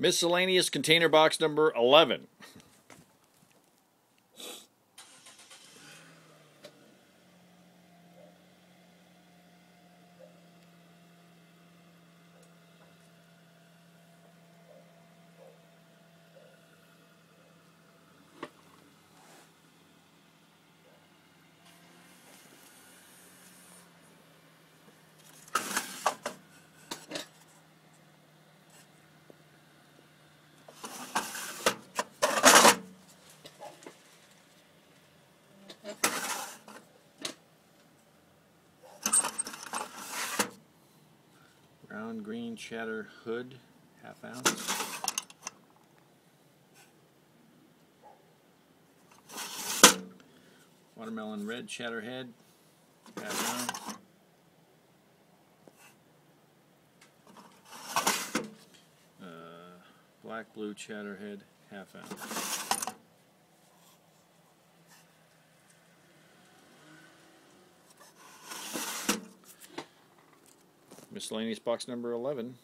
Miscellaneous container box number 11. Brown green cheddar hood, half ounce. Watermelon red cheddar head, half ounce. Uh, black blue cheddar head, half ounce. Miscellaneous box number 11.